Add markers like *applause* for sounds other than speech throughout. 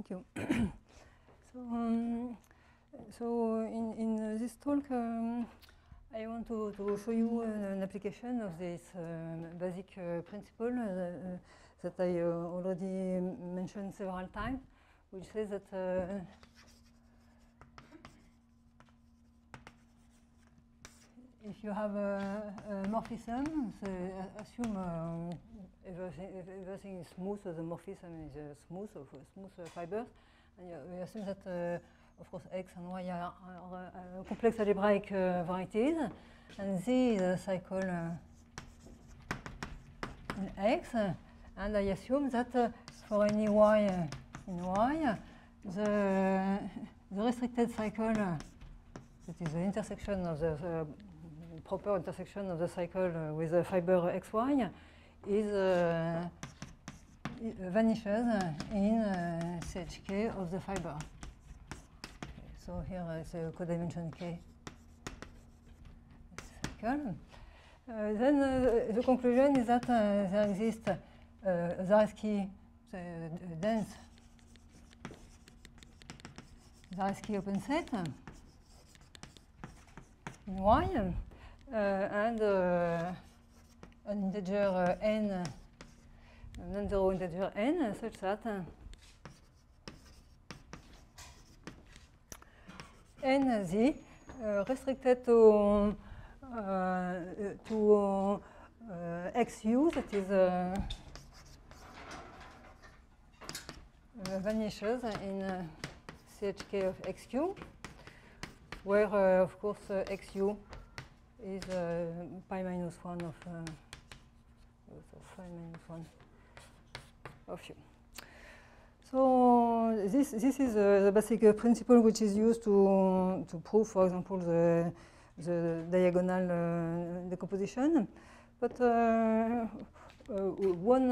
thank you. *coughs* so, um, so in, in uh, this talk, um, I want to, to show you an, application of this um, basic uh, principle uh, that I uh, already mentioned several times, which says that uh, if you have a, a morphism, so uh, assume um, everything, everything is smooth, so the morphism is uh, smooth, of uh, smooth fibers, and you, we assume that, uh, of course, X and Y are, are uh, complex algebraic uh, varieties, and Z is a cycle uh, in X, and I assume that uh, for any Y in Y, the, the restricted cycle, that is the intersection of the, the proper intersection of the cycle with the fiber xy is uh, vanishes in uh, CHK of the fiber. So here uh, is a codimension K cycle. Uh, then uh, the conclusion is that uh, there exists uh, Zariski dense Zariski open set in Y and an integer uh, n, a non-zero integer n, such that. N z uh, restricted to uh, to uh, xu, that is uh, uh, vanishes in uh, CHK of xq, where of course xu is pi minus 1 of, minus 1 of u. So this, this is uh, the basic uh, principle which is used to, to prove, for example, the, the diagonal uh, decomposition. But one,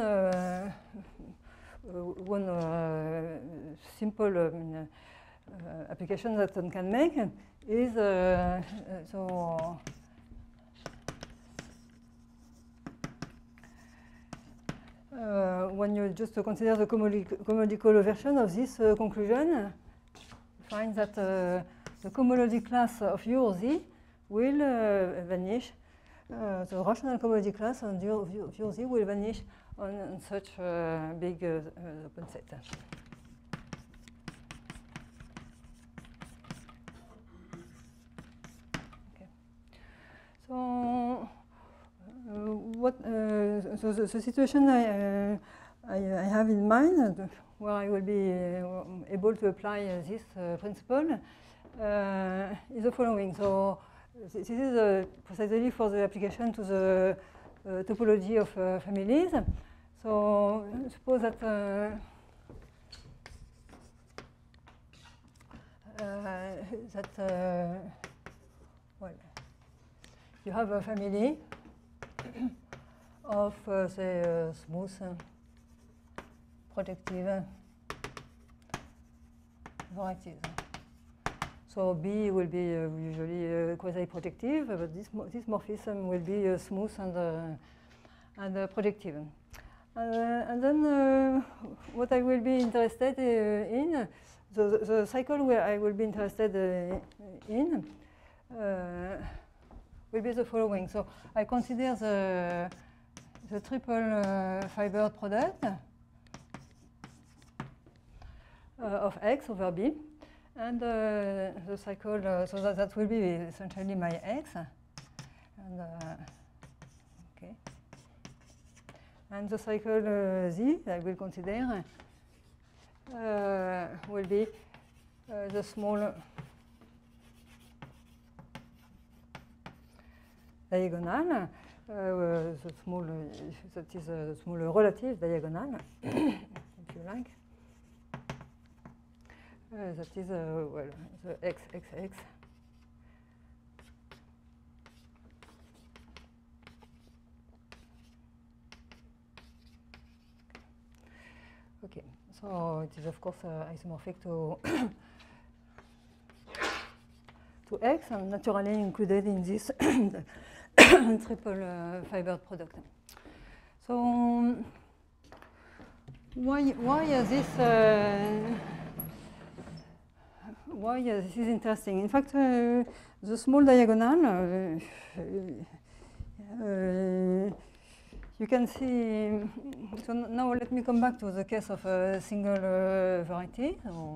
one simple application that one can make is uh, so when you just consider the homological homological version of this uh, conclusion, you find that uh, the cohomology class of U or Z will uh, vanish. The rational cohomology class of U Z will vanish on, on such a big open set. So what uh, so the, the situation I, uh, I, I have in mind, uh, where I will be uh, able to apply uh, this uh, principle, uh, is the following. So this is uh, precisely for the application to the uh, topology of uh, families. So suppose that uh, uh, that uh, well, you have a family of say uh, smooth projective uh, varieties. So B will be uh, usually uh, quasi-projective, but this, mo- this morphism will be uh, smooth and, uh, and uh, projective. Uh, and then what I will be interested in, the, the, cycle where I will be interested in, will be the following. So I consider the, the triple uh, fiber product uh, of X over B. And uh, the cycle, uh, so that, that will be essentially my X. And, uh, okay. and the cycle uh, Z, I will consider, will be the small diagonal, uh, the small, that is a small relative diagonal, if *coughs* you like. Uh, that is uh, well, the x, x, x. Okay, so it is of course uh, isomorphic to *coughs* to x and naturally included in this *coughs* triple uh, fiber product. So why why is this uh, why uh, this is interesting. In fact, uh, the small diagonal, uh, uh, you can see. So now let me come back to the case of a single uh, variety. So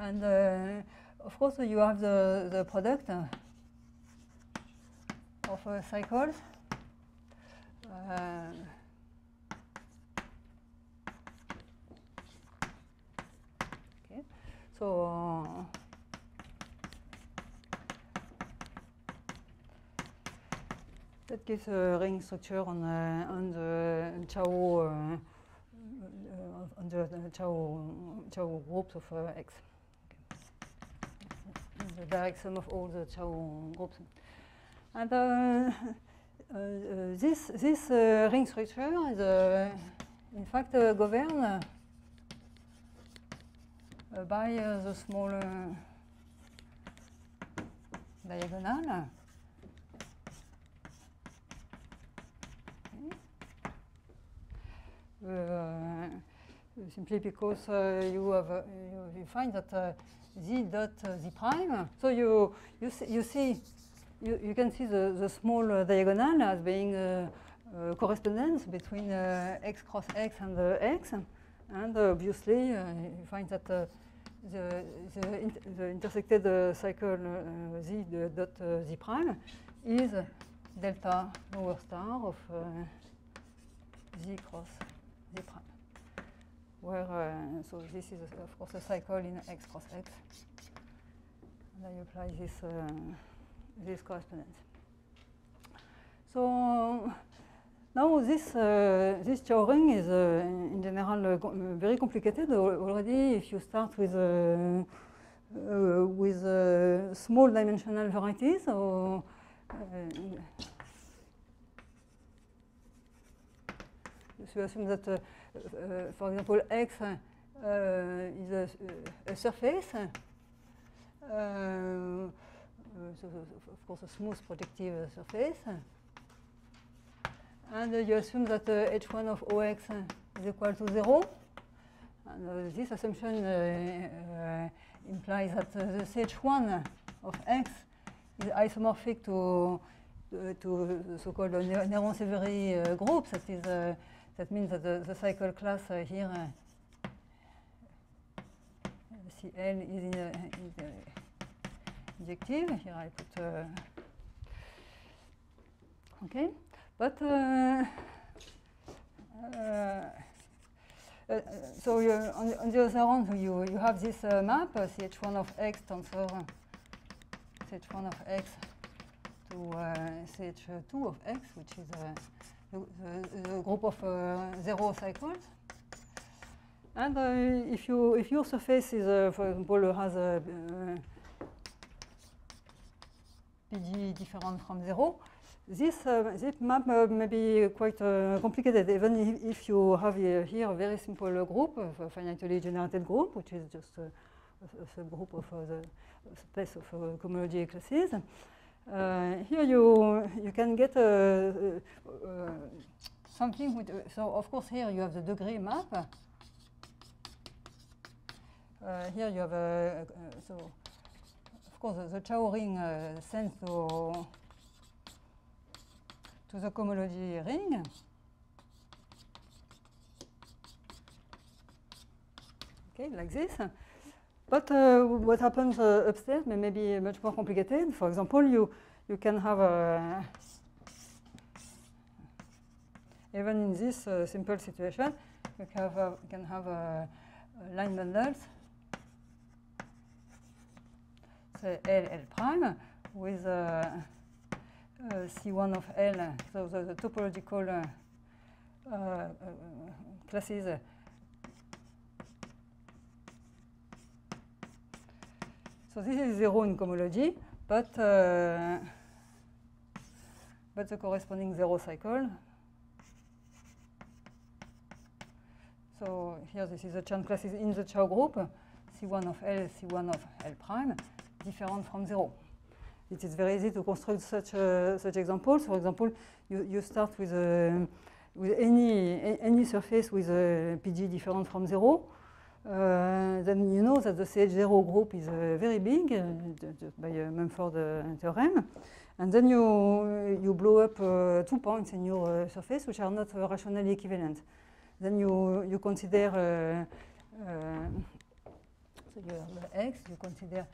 and uh, of course, you have the, the product uh, of uh, cycles. Uh, okay, so that gives a ring structure on, uh, on the uh, on the, Chow, Chow groups of X the direct sum of all the Chow groups. And uh, uh, uh, this, this uh, ring structure is, uh, in fact, uh, governed uh, by uh, the small uh, diagonal. Okay. Uh, simply because uh, you have uh, you, find that uh, z dot uh, z prime. So you you see, you see you, you can see the, the small uh, diagonal as being uh, uh, correspondence between x cross x and x, and obviously you find that the the, the intersected cycle z dot z prime is delta lower star of z cross z prime where uh, so this is of course a cycle in x cross x and I apply this uh, this correspondence. So now this uh, this ring is uh, in general uh, uh, very complicated al- already if you start with uh, with small dimensional varieties or if you assume that for example, X uh, is a, a surface, uh, uh, so- so of course a smooth projective uh, surface, and uh, you assume that uh, H1 of OX is equal to zero. And uh, this assumption uh, uh, implies that uh, the CH1 of X is isomorphic to uh, to the so-called Ne- Néron-Severi uh, group. That is, uh, that means that the, the cycle class uh, here, uh, CL is, in, uh, is uh, injective. Here I put. Uh, okay, but. Uh, uh, uh, so you, on, the- on the other hand, you, you have this uh, map, uh, ch1 of x tensor ch1 of x to uh, ch2 of x, which is uh, the, the, group of uh, zero cycles. And uh, if you if your surface is, uh, for example, has a PG different from zero, this uh, this map uh, may be quite uh, complicated. Even if, you have here a very simple group, a finitely generated group, which is just a, a of the space of cohomology classes. Uh, here you you can get uh, something with. So of course here you have the degree map. Uh, here you have a, so of course the, the Chow ring uh, sends to to the cohomology ring. Okay, like this. But uh, what happens uh, upstairs may, may be much more complicated. For example, you you can have a even in this uh, simple situation, you can have a, can have a, a line bundles, say L L prime with uh, uh, C1 of L. So the, the topological uh, uh, uh, classes. So this is zero in cohomology, but uh, but the corresponding zero cycle. So here this is the Chern classes in the Chow group, C1 of L, C1 of L prime, different from zero. It is very easy to construct such uh, such examples. For example, you, you start with a with any, any surface with a PG different from zero, uh, then you know that the CH0 group is uh, very big uh, by a Mumford theorem. And then you, you blow up two points in your surface which are not rationally equivalent. Then you, you consider, so you have X, you consider,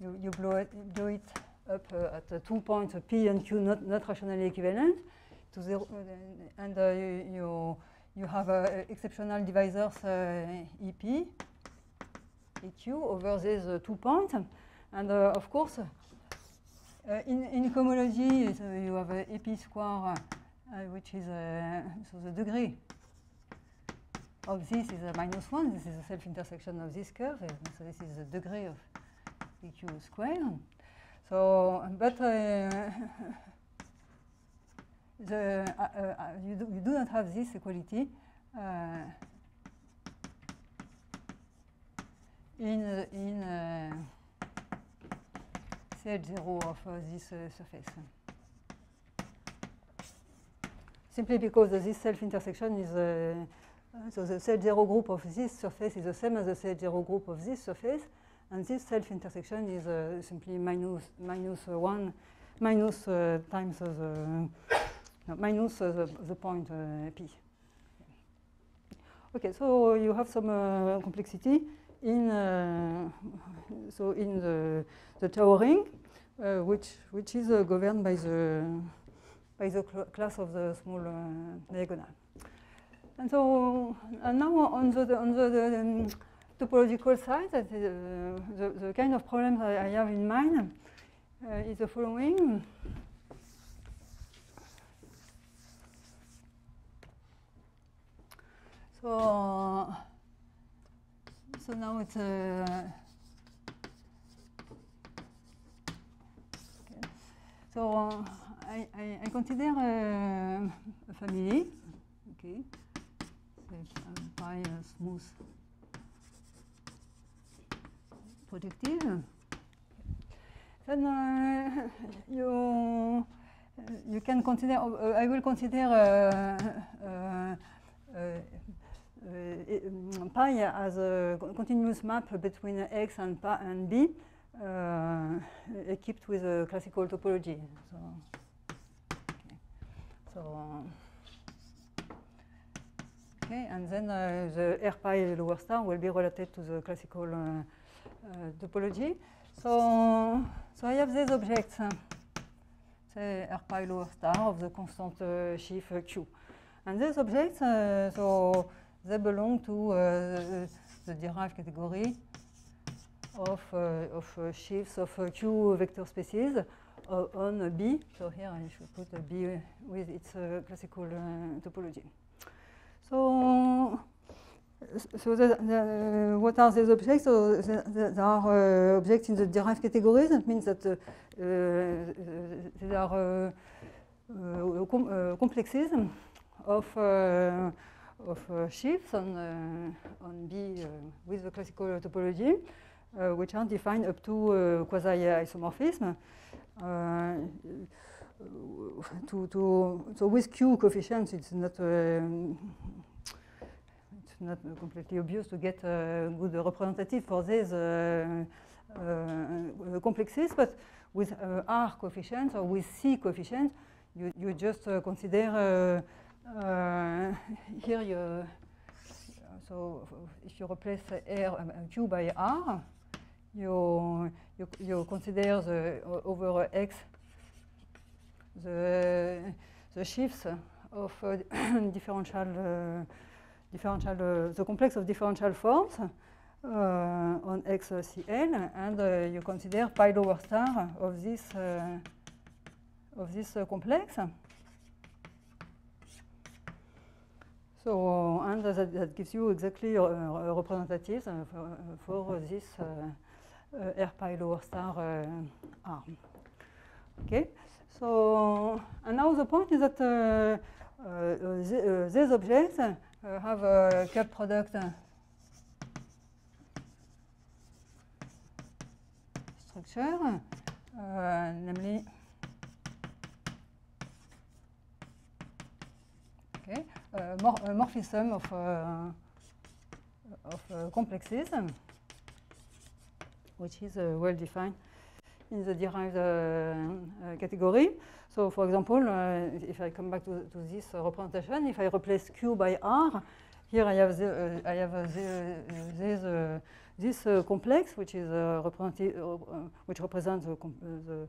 you, you blow, it, blow it up at two points P and Q not, not rationally equivalent to zero, and you, you you have uh, exceptional divisors uh, EP, EQ over these uh, two points. And of course, in, in cohomology, so you have EP square, which is so the degree of this is a minus 1. This is the self-intersection of this curve. So this is the degree of EQ squared. So, but uh, *laughs* the, uh, uh, you, do, you, do, not have this equality uh, in, in CH0 of this surface. Simply because this self-intersection is so the CH0 group of this surface is the same as the CH0 group of this surface, and this self-intersection is uh, simply minus, minus uh, 1 minus uh, times the minus uh, the, the point uh, p. Okay, so you have some uh, complexity in so in the the towering, which which is governed by the by the cl class of the small diagonal. And so and now on the on the, the um, topological side, uh, the, the kind of problems I, I have in mind uh, is the following. So, so now it's a okay. so uh, I, I, I, consider uh, a family, okay, by a smooth projective. Then uh, *laughs* you you can consider. Uh, I will consider. Uh, uh, pi as a continuous map between x and, and b uh, equipped with a classical topology. So, okay. so okay, and then uh, the R pi lower star will be related to the classical uh, uh, topology. So, so I have these objects. Say R pi lower star of the constant uh, sheaf Q. And these objects, so they belong to uh, the derived category of, uh, of uh, sheaves of Q vector spaces on B. So here I should put a B with its classical topology. So so the, the, what are these objects? So there are uh, objects in the derived category. That means that uh, there are uh, com complexes of of uh, sheaves on, uh, on B uh, with the classical topology, which are defined up to quasi-isomorphism. to, to, so with Q coefficients, it's not it's not completely obvious to get a good representative for these uh, uh, complexes, but with uh, R coefficients or with C coefficients, you, you just consider uh, *laughs* here you, so if you replace R, um, Q by R, you, you, you consider the, over X the, the shifts of uh, *coughs* differential, uh, differential uh, the complex of differential forms uh, on XCL, and uh, you consider pi lower star of this, of this complex. So, and that, that gives you exactly uh, representatives uh, for, for, this uh, R pi lower star arm. Okay, so, and now the point is that the, these objects have a cup product structure, namely okay, mor morphism of, of complexes, which is well defined in the derived category. So for example, if I come back to, to this representation, if I replace Q by R, here I have, the, I have the, this, this uh, complex, which is uh, uh, which represents the, the,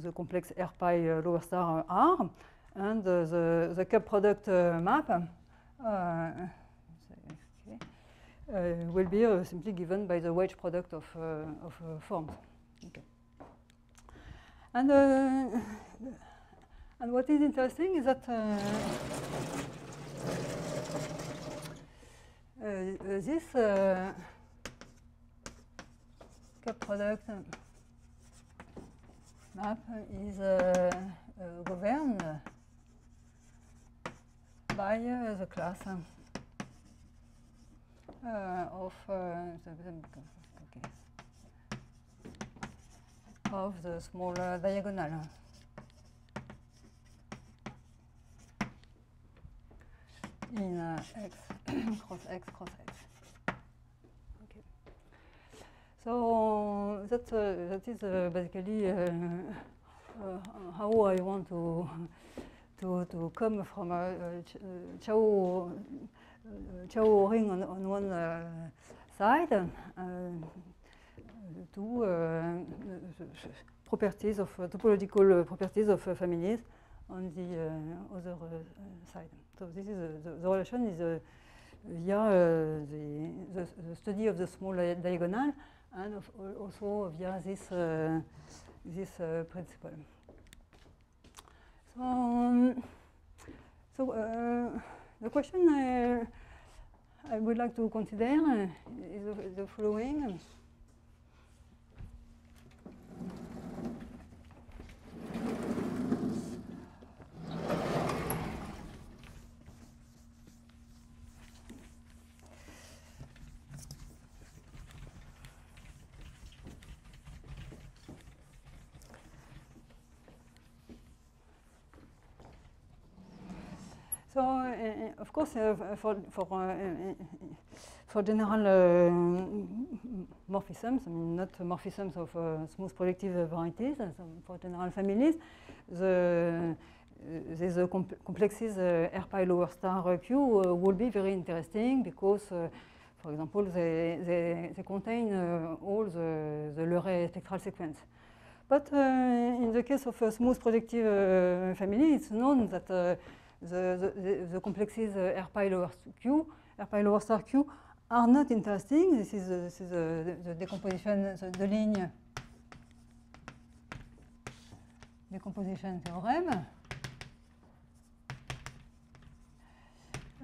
the, complex R pi lower star R, and the, the cup product uh, map uh, okay, uh, will be simply given by the wedge product of, of forms. Okay. And, and what is interesting is that uh, this uh, cup product map is uh, governed by the class of okay, of the smaller diagonal. in uh, x *clears throat* cross x cross x. Okay. So that uh, that is uh, basically uh, uh, how I want to to to come from a, ch Chow Chow ring on, on one side to properties of topological properties of families on the other side. So this is the, the, relation is via uh, the, the, the, study of the small diagonal and also via this, uh, this uh, principle. So, um, so uh, the question I, I, would like to consider is the, the following. Course, uh, for, for, uh, for general morphisms, I mean, not morphisms of smooth projective varieties, for general families, the these uh, complexes uh, R pi lower star Q uh, will be very interesting because, for example, they, they, they contain all the, the spectral sequence. But in the case of a smooth projective family, it's known that the, the, the complexes uh, R pi lower Q, R pi lower star Q are not interesting. This is, uh, this is uh, the, decomposition, the, the decomposition theorem,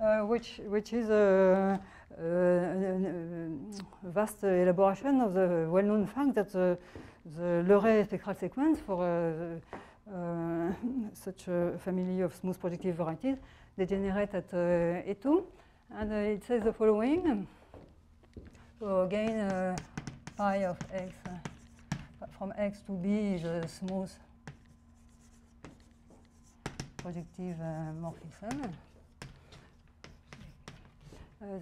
uh, which, which is a, a, vast elaboration of the well-known fact that the, the spectral sequence for uh, uh, *laughs* such a family of smooth projective varieties degenerate at uh, E2. And uh, it says the following. So again, pi of x from x to b is a smooth projective morphism.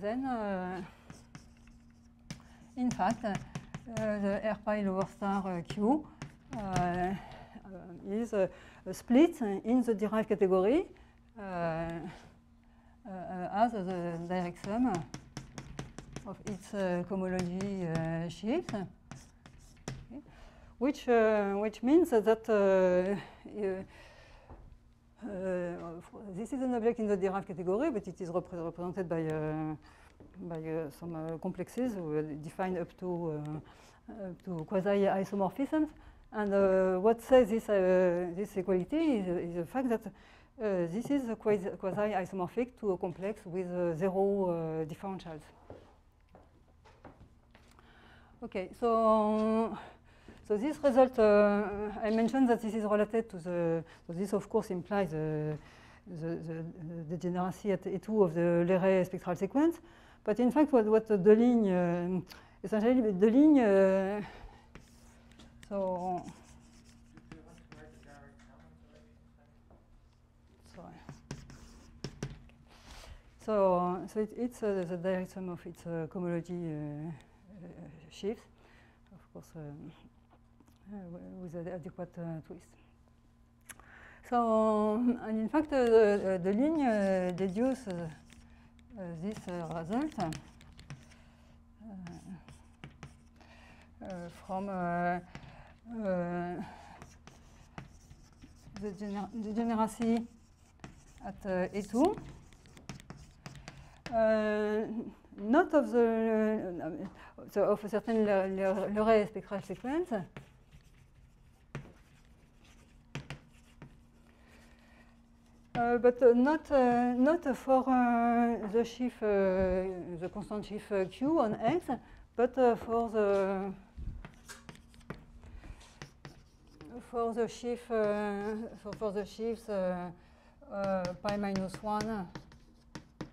then, in fact, the R pi lower star Q uh, is a, a, split in the derived category uh, uh, as the direct sum of its cohomology shifts, okay. which, which means that uh, this is an object in the derived category, but it is repre represented by, uh, by uh, some complexes defined up to, to quasi-isomorphisms. And uh, what says this, uh, this equality is, is, the fact that uh, this is quasi-isomorphic to a complex with zero differentials. Okay, so so this result, uh, I mentioned that this is related to the, so this of course implies uh, the, the, the, degeneracy at E2 of the Leray spectral sequence. But in fact, what, what the Deligne, uh, essentially Deligne so. So, so it, it's uh, the direct sum of its uh, cohomology uh, uh, shifts, of course, um, uh, with an adequate uh, twist. So, and in fact, the, the line deduces this result from uh, uh, the, gener- the generacy at uh, E2. Uh, not of the, so of a certain Leray spectral sequence. Uh, but uh, not uh, not for uh, the sheaf, uh, the constant sheaf uh, Q on X, but for the for the shift uh, for, the sheaves uh, uh, pi minus one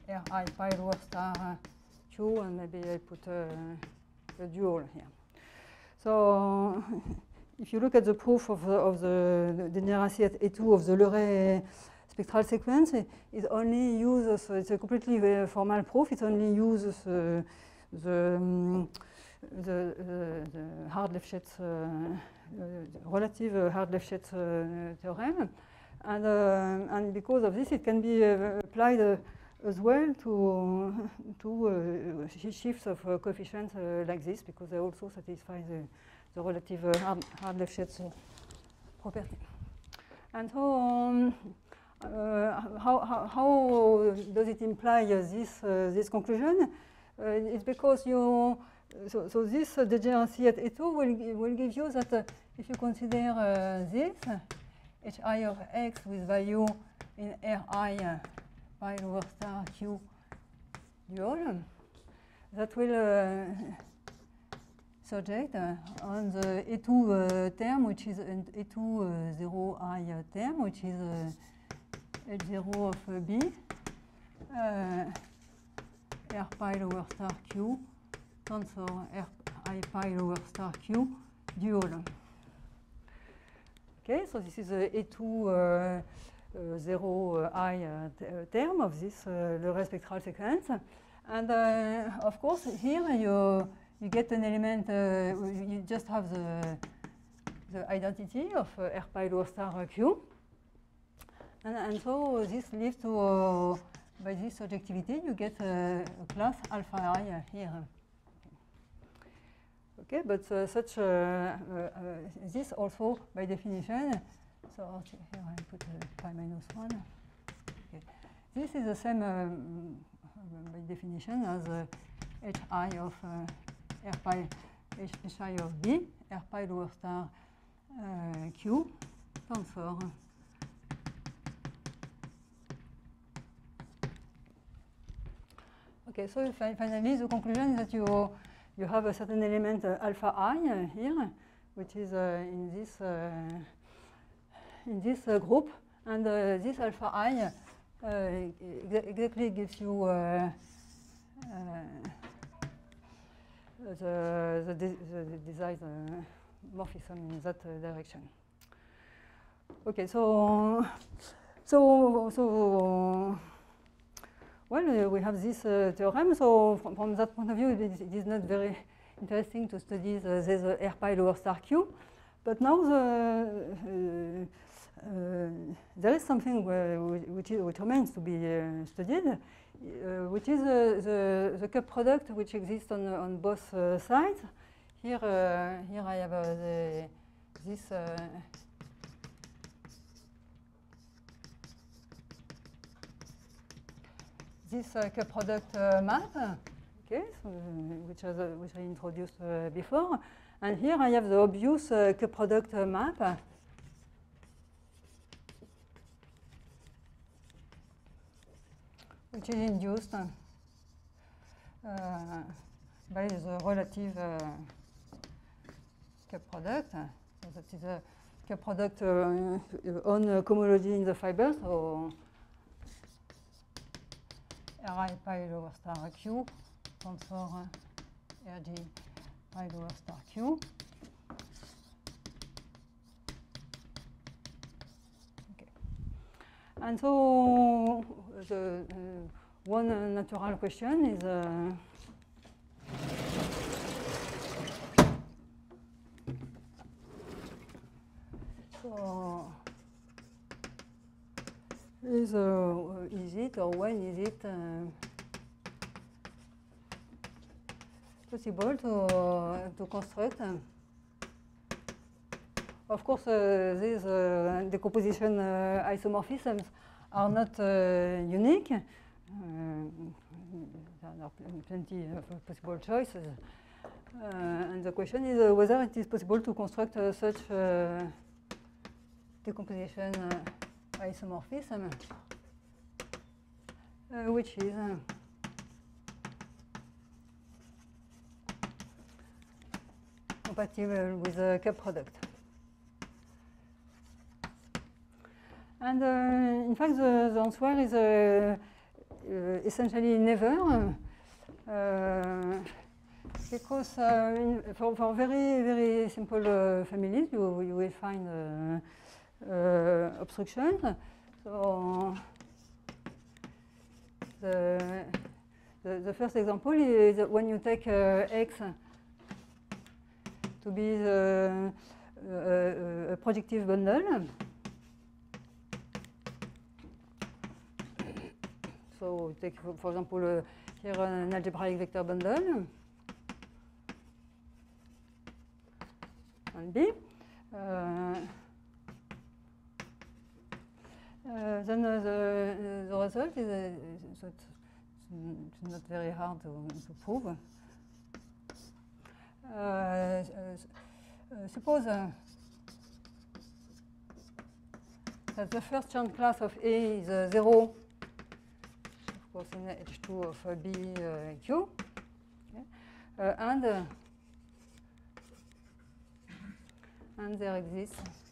r i pi lower star q, and maybe I put the dual here. So *laughs* if you look at the proof of the, of the degeneracy at A2 of the Leray spectral sequence, it, only uses, it's a completely formal proof, it only uses uh, the, um, the, the, the hard Lefschetz, uh, relative uh, hard Lefschetz uh, theorem. And, uh, and because of this, it can be uh, applied uh, as well to, *laughs* to uh, shifts of uh, coefficients uh, like this, because they also satisfy the, the relative uh, hard, hard Lefschetz uh, property. And so, um, uh, how, how, how does it imply uh, this, uh, this conclusion? Uh, it's because you, so, so this degeneracy at E2 will, will give you that uh, if you consider uh, this, hi of x with value in ri uh, pi lower star q dual, that will subject uh, on the E2 uh, term, which is an E2 uh, 0i uh, term, which is uh, H0 of B, R pi lower star Q, tensor R i pi lower star Q dual. Okay, so this is a E2 uh, uh, 0 uh, i uh, uh, term of this uh, Leray spectral sequence. And uh, of course, here you, you get an element, uh, you just have the, the identity of uh, R pi lower star uh, Q. And, and so this leads to, uh, by this subjectivity, you get uh, a class alpha i uh, here. Okay, but uh, such uh, uh, uh, this also by definition. So here I put pi minus one. Okay. This is the same um, by definition as hi of uh, r pi h, hi of b, r pi lower star q tensor. Okay, so fi- finally the conclusion is that you you have a certain element uh, alpha i uh, here, which is uh, in this in this group, and this alpha i exa- exactly gives you the the, the desired morphism in that direction. Okay, so so so. Well, uh, we have this uh, theorem, so from, from that point of view, it is, not very interesting to study the, this uh, R pi lower star Q. But now the, uh, uh, there is something which, is, which remains to be uh, studied, uh, which is uh, the, the cup product which exists on, on both uh, sides. Here, uh, here I have uh, the, this this uh, product uh, map, okay, so, which, was, uh, which I introduced uh, before. And here I have the obvious uh, product map. Which is induced uh, by the relative product. So that is a product on cohomology in the fiber. So Ri pi lower star Q, tensor Rg pi lower star Q. Okay. And so the, uh, one uh, natural question is uh, so is uh, is it or when is it uh, possible to to construct? Uh, of course, uh, these uh, decomposition uh, isomorphisms are not unique. there are pl plenty of possible choices. and the question is whether it is possible to construct such decomposition isomorphism, which is compatible with the cup product. And uh, in fact, the, the answer is uh, uh, essentially never, because in, for, for very, very simple families, you, you will find obstructions. So the, the, the, first example is when you take X to be the, a projective bundle, So take, for, example, uh, here an algebraic vector bundle. And B. Uh, uh, then the, the result is so it's, not very hard to, to prove. suppose that the first Chern class of A is 0 of course in H2 of uh, BQ. Uh. Uh, and, and there exists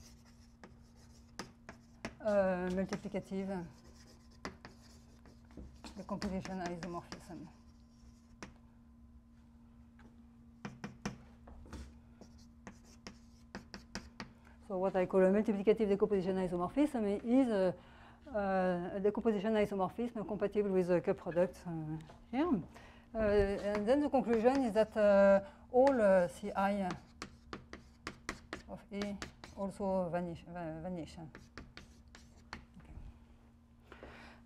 a multiplicative decomposition isomorphism. So what I call a multiplicative decomposition isomorphism is uh, uh, a decomposition isomorphism compatible with the cup product uh, here. Uh, and then the conclusion is that all Ci of A also vanish. vanish.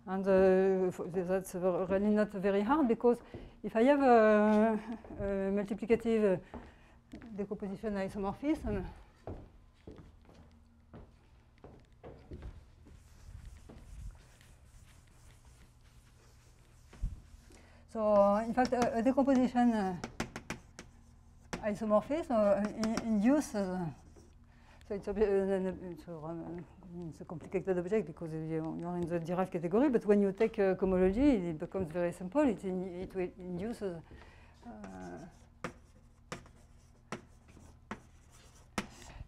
And uh, that's really not very hard because if I have a, a multiplicative decomposition isomorphism, So in fact, a, a decomposition uh, isomorphism uh, induces, uh, so it's it's, it's a, complicated object because you're in the derived category, but when you take cohomology, it becomes very simple. It, in, it induces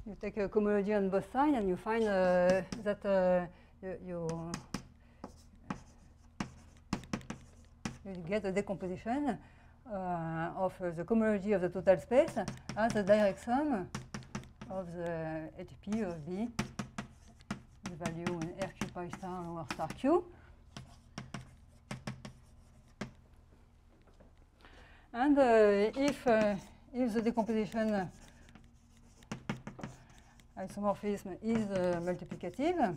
you take a cohomology on both sides and you find uh, that uh, you, you, you get a decomposition uh, of uh, the cohomology of the total space as a direct sum of the HP of B, the value in RQ star over star Q. And uh, if, uh, if the decomposition isomorphism is uh, multiplicative,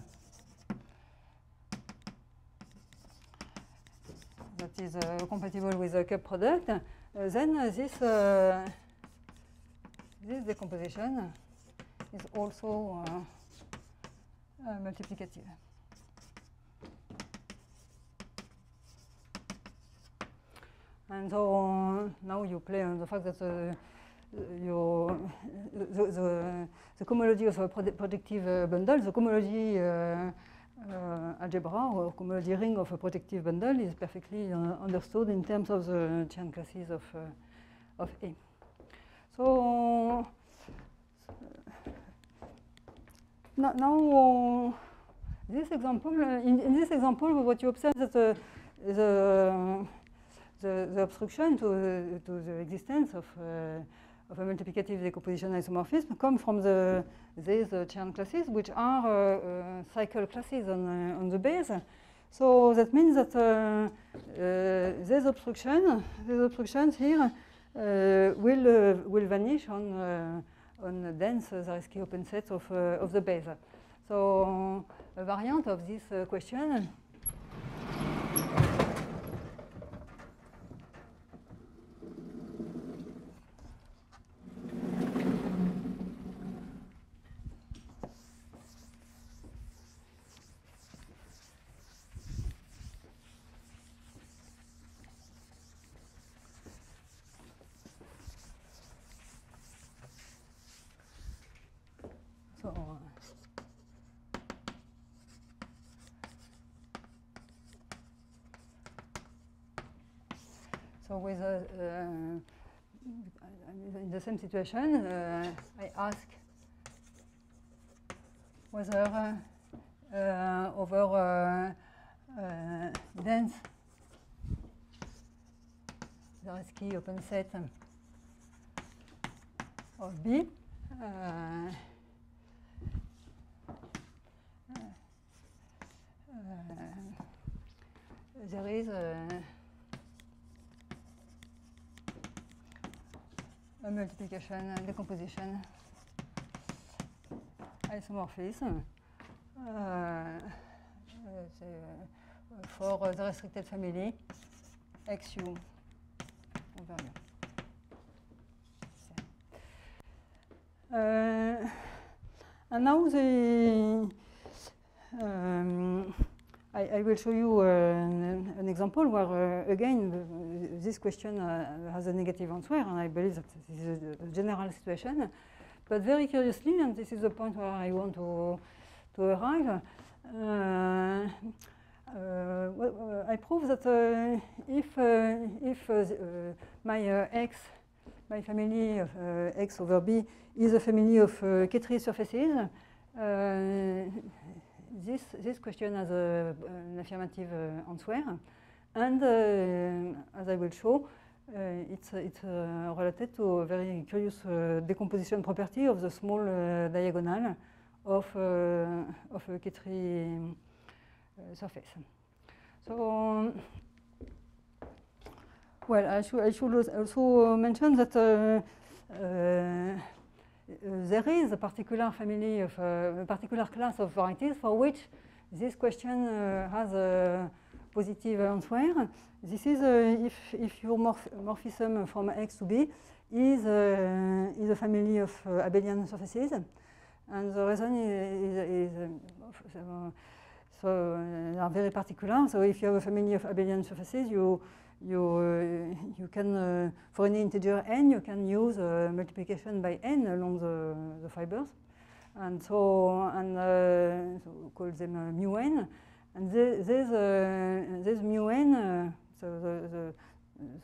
that is uh, compatible with the cup product, uh, then this, uh, this decomposition is also multiplicative. And so now you play on the fact that uh, your, the, the, the, cohomology of a projective bundle, the cohomology uh, uh, algebra or cohomology ring of a projective bundle is perfectly uh, understood in terms of the Chern classes of, uh, of A. So now, now this example, in, in, this example, what you observe is that the, the, the, the obstruction to, to the existence of of a multiplicative decomposition isomorphism come from the, these uh, Chern classes, which are uh, uh, cycle classes on, on the base. So that means that uh, uh, this obstruction, these obstructions here, uh, will uh, will vanish on uh, on dense Zariski open sets of uh, of the base. So a variant of this uh, question. Uh, in the same situation, uh, I ask whether uh, over dense Zariski open set of B. There is a, multiplication decomposition isomorphism uh, uh, the, uh, for the restricted family XU and now the I, I will show you uh, an, an example where, uh, again, this question uh, has a negative answer, and I believe that this is a, a general situation. But very curiously, and this is the point where I want to, to arrive, uh, uh, well, uh, I prove that if, if my X, my family of X over B is a family of uh, K3 surfaces, this, this question has a, an affirmative uh, answer. And uh, as I will show, uh, it's, it's related to a very curious decomposition property of the small diagonal of, of a K3 uh, surface. So, well, I should, I should als- also mention that uh, uh, there is a particular family of uh, a particular class of varieties for which this question uh, has a positive answer. This is uh, if, if your morph morphism from X to B is, uh, is a family of uh, abelian surfaces. And the reason is, is, is so, so uh, are very particular. So if you have a family of abelian surfaces, you you uh, you can uh, for any integer n you can use uh, multiplication by n along the, the fibers, and so and so we call them mu n, and this uh, this mu n so the, the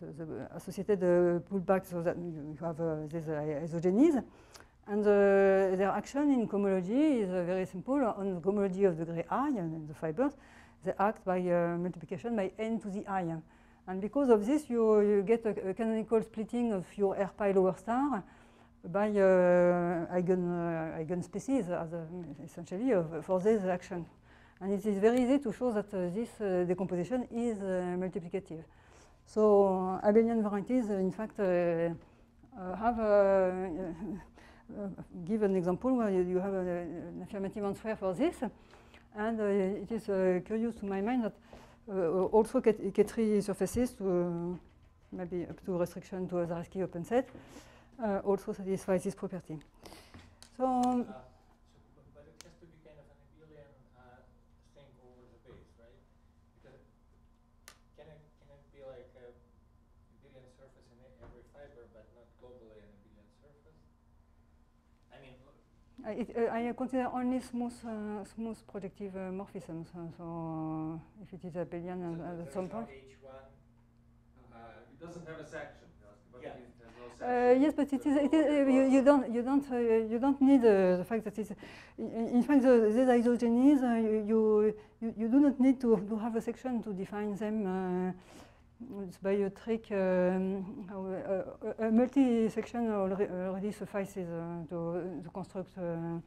the, associated uh, pullback so that you have uh, this uh, isogenies. And their action in cohomology is very simple. On the cohomology of degree i and the fibers, they act by multiplication by n to the i. And because of this, you, you get a, canonical splitting of your R pi lower star by uh, eigen, uh, eigenspecies as a, essentially of, for this action. And it is very easy to show that uh, this uh, decomposition is uh, multiplicative. So abelian varieties, uh, in fact, uh, uh, have a, uh, give an example where you, you have an affirmative answer for this. And uh, it is uh, curious to my mind that uh, Uh, also K, K3 surfaces, to, maybe up to restriction to Zariski open set, uh, also satisfies this property. So, um, uh, it, uh, I consider only smooth, uh, smooth projective uh, morphisms. So, so uh, if it is abelian so at there's some point. H1. Uh, It doesn't have a section, Yeah. Uh, section. yes, but it is. It is uh, you, you don't. You don't. Uh, you don't need uh, the fact that it's. In, in fact, the, these isogenies, uh, you, you you do not need to, to have a section to define them. Uh, it's by a trick. Um, uh, a, a multi-section already, already suffices uh, to, to construct uh, uh,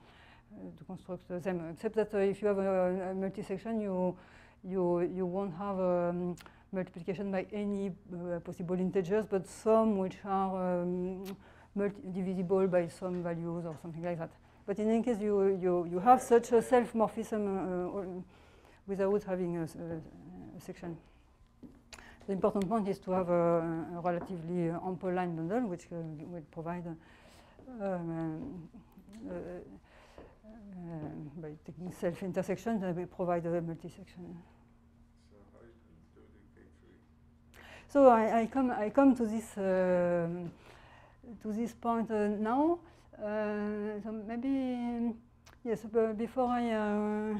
to construct them. Except that uh, if you have a, a multi-section, you you, you won't have um, multiplication by any uh, possible integers, but some which are um, divisible by some values or something like that. But in any case, you, you, you have such a self-morphism uh, or- without having a section. The important point is to have a, a relatively ample line bundle, which uh, will provide, uh, um, uh, uh, by taking self-intersection, uh, will provide a multi-section. So how you can do the K3? So I, I come I come to this um, to this point uh, now. Uh, so maybe yes. Before I uh,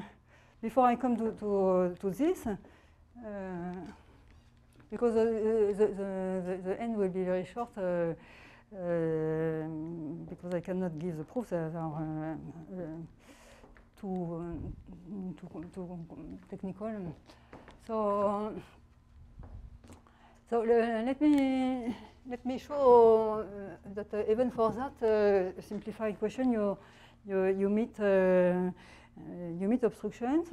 before I come to to, to this, uh, because the, the, the, the end will be very short. Uh, uh, because I cannot give the proofs that are too, too, too technical. So so uh, let me let me show uh, that uh, even for that uh, simplified question, you you, you meet you meet obstructions,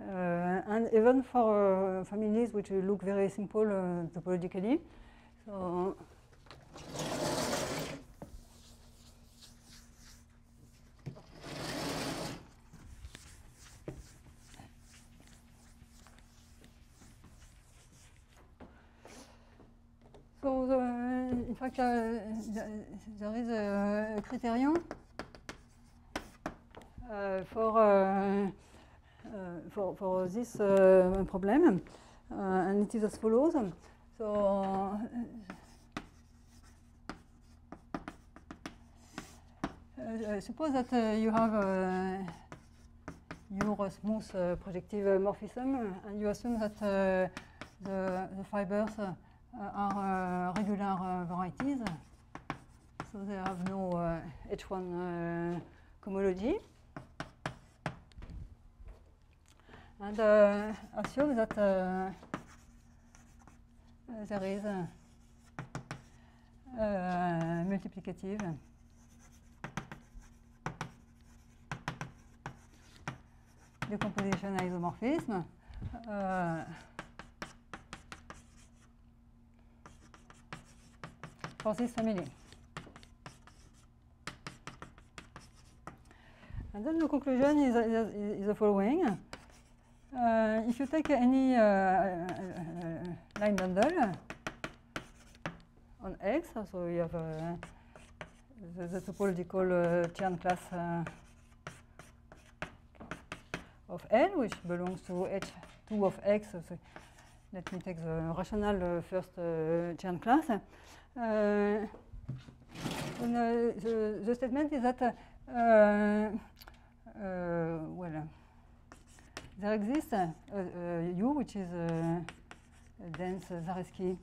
and even for uh, families which look very simple uh, topologically. So. So, in fact, uh, the- there is a criterion uh, for, uh, uh, for, for this uh, problem, uh, and it is as follows. So, uh, suppose that uh, you have uh, your smooth uh, projective morphism, and you assume that uh, the, the fibers uh, are uh, regular uh, varieties, so they have no uh, H1 uh, cohomology. And uh, assume that uh, uh, there is a multiplicative decomposition isomorphism. uh, for this family. And then the conclusion is, is, is the following. Uh, if you take any uh, line bundle on X, so you have the, the topological Chern class of L, which belongs to H2 of X. So let me take the rational uh, first uh, Chern class. Uh, and, the, the statement is that, uh, well, there exists a, a U which is a, a dense Zariski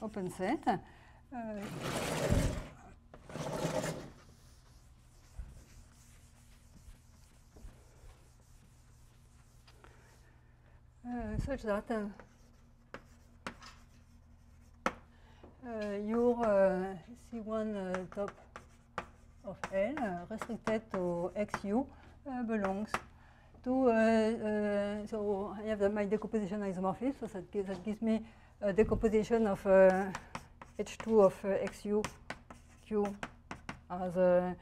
open set. Uh, uh, such that uh, uh, your uh, C1 uh, top of L uh, restricted to XU uh, belongs to, uh, uh, so I have my decomposition isomorphism, so that, gi- that gives me decomposition of uh, H2 of uh, XU Q as a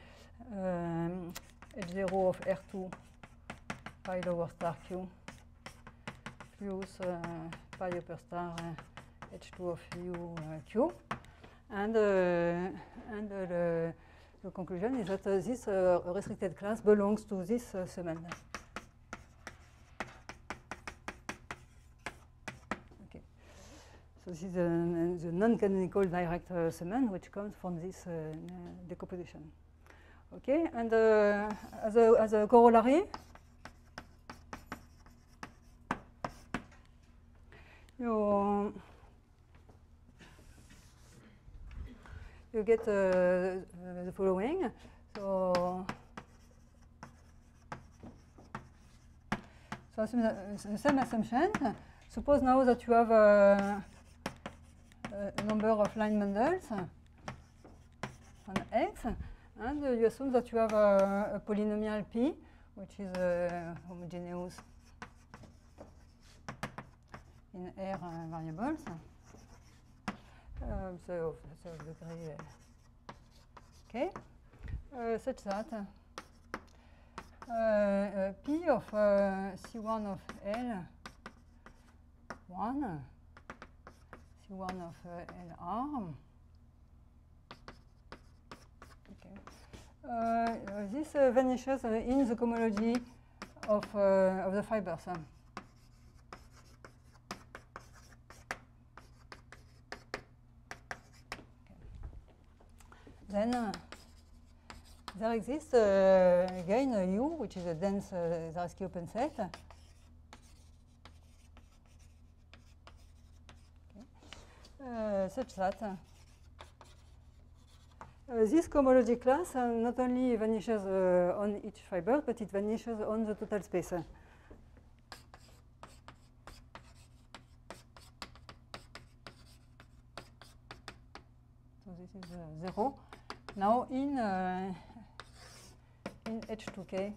um, H0 of R2 pi lower star Q plus uh, pi upper star uh, H2 of U uh, Q. And, uh, and uh, the conclusion is that this restricted class belongs to this uh, summand. Okay. So this is the non-canonical direct uh, summand which comes from this uh, n- decomposition. Okay, and as, a, as a corollary, you you get uh, uh, the following. So, assume that- uh, the same assumption. Suppose now that you have a, a number of line bundles on X, and uh, you assume that you have a, a polynomial P which is uh, homogeneous in R uh, variables. Um, so, so degree, okay, such that P of uh, C1 of L 1, C1 of uh, LR, okay. Uh, this uh, vanishes uh, in the cohomology of, uh, of the fibers. Then uh, there exists uh, again a U, which is a dense uh, Zariski open set. Uh, such that uh, uh, this cohomology class uh, not only vanishes uh, on each fiber, but it vanishes on the total space. So this is uh, zero. Now in uh, in H2K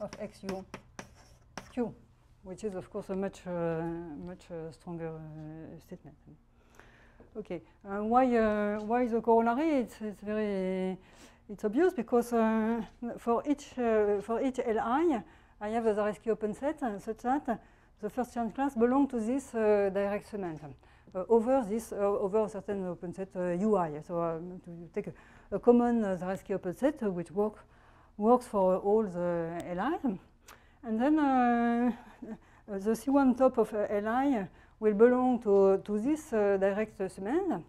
of XU Q, which is of course a much uh, much uh, stronger uh, statement. Okay, why why the corollary? It's, it's very it's obvious because for each for each Li, I have a Zariski open set such that the first chance class belong to this uh, direct uh, over this uh, over a certain open set UI. So to take a, a common uh, Zariski open set uh, which work works for all the Li, and then uh, *laughs* the C1 top of uh, Li will belong to, to this uh, direct cement.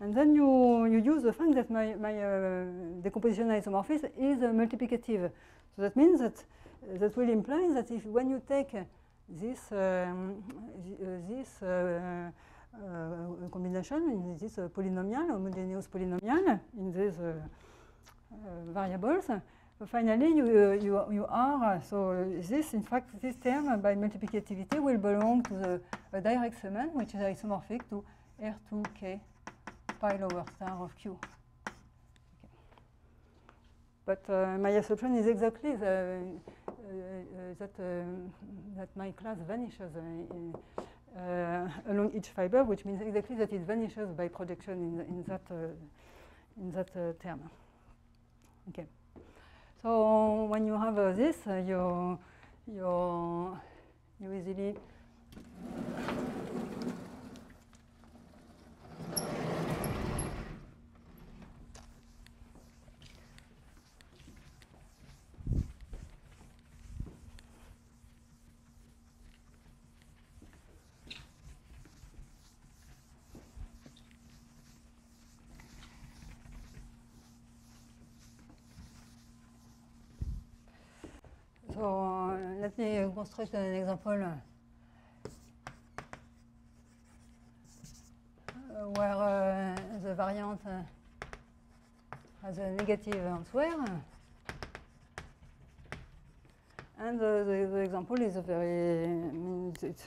And then you, you use the fact that my, my decomposition isomorphism is multiplicative. So that means that that will imply that if when you take this um, th- this uh, uh, combination in this uh, polynomial, homogeneous polynomial, in these uh, uh, variables, uh, finally you, uh, you, you are, uh, so uh, this, in fact, this term uh, by multiplicativity will belong to the direct cement, which is isomorphic to R2K pi lower star of Q. But uh, my assumption is exactly the, uh, uh, that, um, that my class vanishes uh, uh, along each fiber, which means exactly that it vanishes by projection in, in that, uh, in that uh, term. Okay. So when you have uh, this, uh, you, you, you easily let me uh, construct an example uh, where uh, the variant uh, has a negative elsewhere. And uh, the, the example is a very, I mean, it's,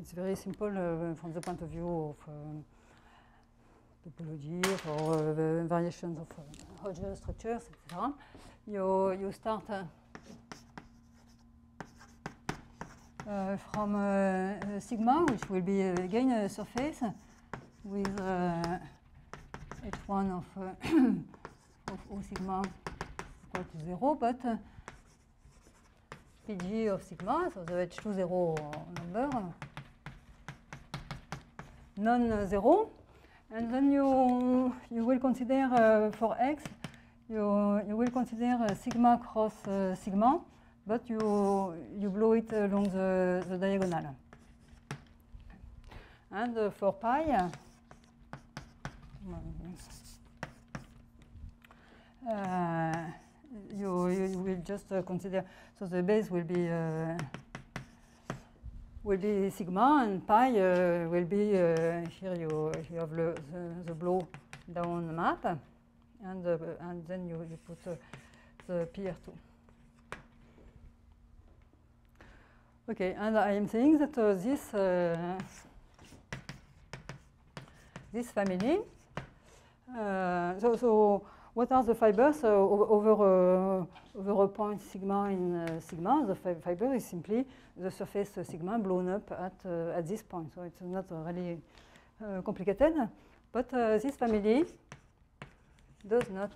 it's, very simple uh, from the point of view of um, topology or uh, the variations of uh, Hodge structures, etc. You, you start uh, from uh, uh, sigma, which will be uh, again a surface with uh, h1 of, uh, *coughs* of O sigma equal to 0, but uh, Pg of sigma, so the h2 zero number, non-zero. And then you, you will consider uh, for x, you, you will consider uh, sigma cross uh, sigma, but you, you blow it along the, the diagonal. And uh, for pi, uh, uh, you, you will just uh, consider, so the base will be uh, will be sigma and pi uh, will be, uh, here you, you have the, the, the blow down the map, and, uh, and then you, you put uh, the PR2. Okay, and I am saying that uh, this uh, this family. Uh, so, so what are the fibers uh, over, uh, over a point sigma in uh, sigma? The fi- fiber is simply the surface sigma blown up at, at this point. So it's not really complicated. But this family does not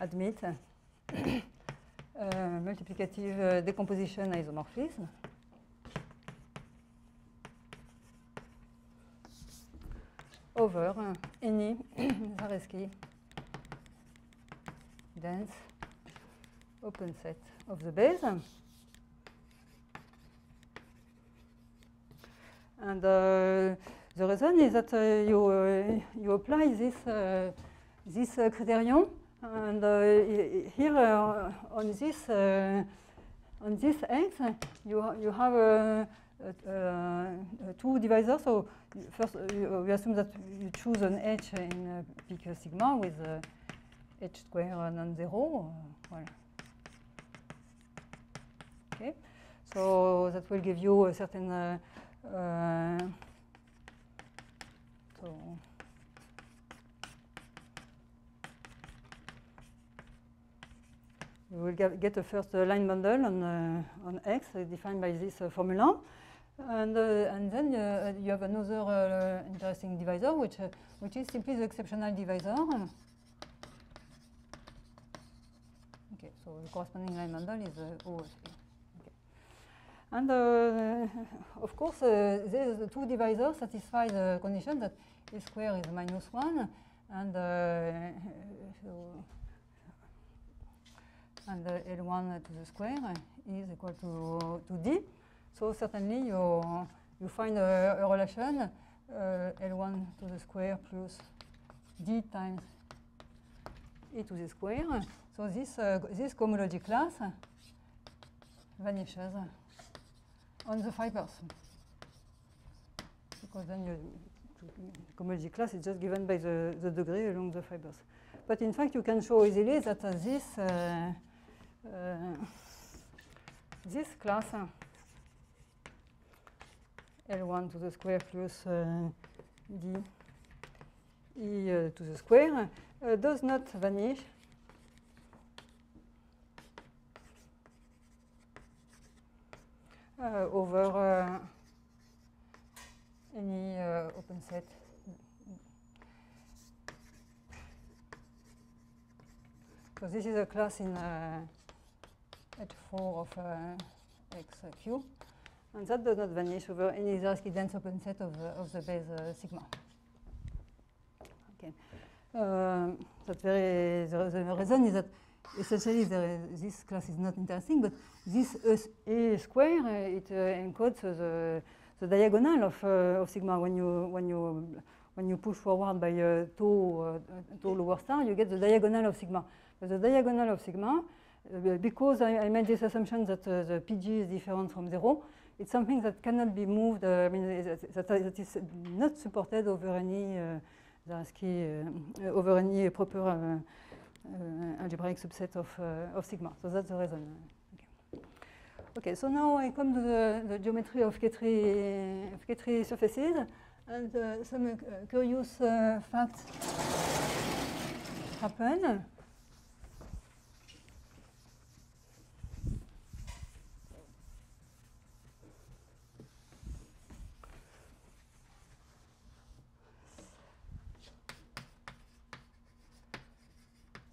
admit *coughs* uh, multiplicative uh, decomposition isomorphism. over any *coughs* Zariski dense open set of the base. And uh, the reason is that uh, you, uh, you apply this, uh, this uh, criterion and uh, here uh, on this uh, on this x you, you have uh, uh, uh, two divisors so First, we assume that you choose an h in uh, sigma with h square non-zero. voilà. Okay, so that will give you a certain. So you will get, a first line bundle on uh, on x uh, defined by this uh, formula. And, and then you have another interesting divisor, which, which is simply the exceptional divisor. Okay, so the corresponding line bundle is uh, OSP. Okay. And uh, of course, uh, these two divisors satisfy the condition that a square is minus 1 and, uh, so and uh, L1 to the square is equal to, D. So certainly you, you find a, a relation uh, L1 to the square plus D times e to the square. So this, uh, this cohomology class vanishes on the fibers. Because then you, cohomology class is just given by the, the degree along the fibers. But in fact, you can show easily that uh, this, uh, this class L1 to the square plus uh, D E uh, to the square does not vanish. Uh, over uh, any uh, open set. So this is a class in uh, H4 of uh, XQ. And that does not vanish over any Zariski dense open set of the, of the base uh, sigma. Okay. Um, that's very, the, the reason is that essentially is, this class is not interesting, but this A square, uh, it uh, encodes uh, the, the diagonal of, uh, of sigma. When you, when, you, when you push forward by uh, uh, tau lower star, you get the diagonal of sigma. But the diagonal of sigma, uh, because I, I made this assumption that uh, the PG is different from zero, it's something that cannot be moved, uh, I mean, that, that, is not supported over any uh, uh, over any proper uh, uh, algebraic subset of, uh, of sigma. So that's the reason. Okay. okay, so now I come to the, the geometry of K3, of K3 surfaces and uh, some uh, curious uh, facts happen.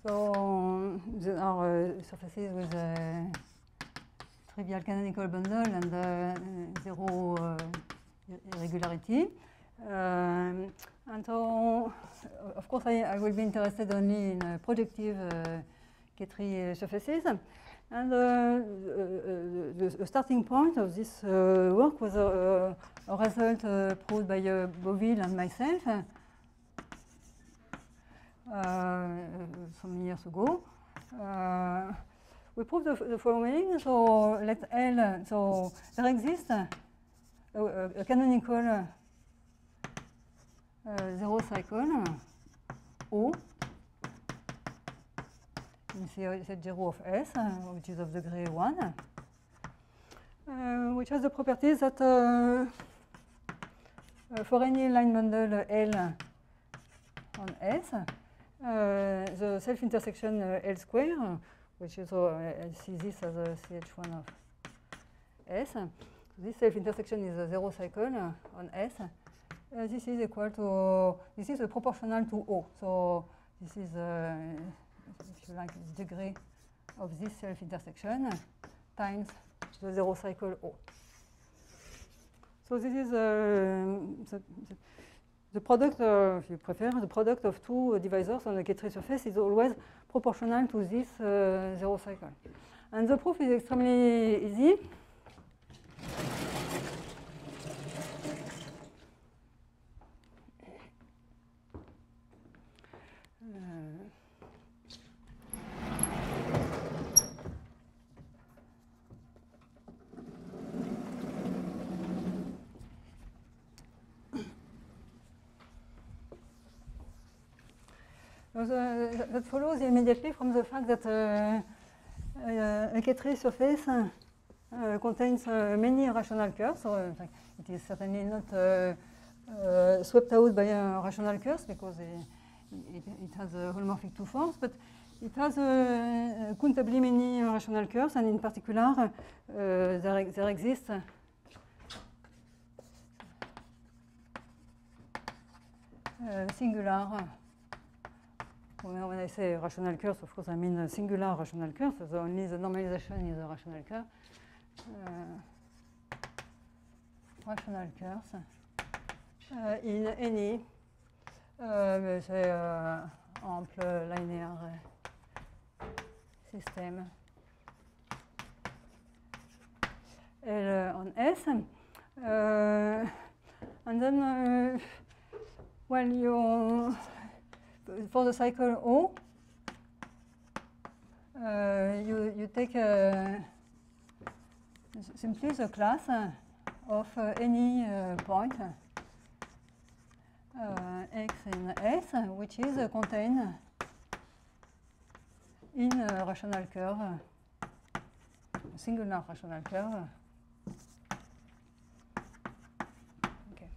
So there are uh, surfaces with a trivial canonical bundle and uh, zero uh, irregularity. Um, and so, uh, of course, I, I will be interested only in uh, projective uh, K3 surfaces. And uh, uh, the, the starting point of this uh, work was a, a result uh, proved by uh, Beauville and myself uh, some years ago. Uh, we proved the, the following. So let L, so there exists a, a, canonical uh, zero cycle O in Z0 of S, uh, which is of degree 1, uh, which has the properties that uh, uh, for any line bundle L on S, the self-intersection uh, L square, which is, uh, I see this as a CH1 of S. This self-intersection is a zero cycle uh, on S. This is equal to, this is proportional to O. So this is, if you like, the degree of this self-intersection times the zero cycle O. So this is uh, the, the product, uh, if you prefer, the product of two divisors on a K3 surface is always proportional to this uh, zero cycle. And the proof is extremely easy. That follows immediately from the fact that uh, uh, a K3 surface uh, contains many rational curves. So in fact, it is certainly not swept out by a rational curves because it, it, has a holomorphic two forms, but it has countably many rational curves, and in particular, there, there exists singular when I say rational curves, of course, I mean singular rational curve. So only the normalization is a rational curve. Uh, rational curves in any, uh, ample linéaire uh, system L on S. Uh, and then, when you for the cycle O, uh, you, you take uh, simply the class uh, of uh, any point x in S, which is contained in a rational curve, a singular rational curve. Okay.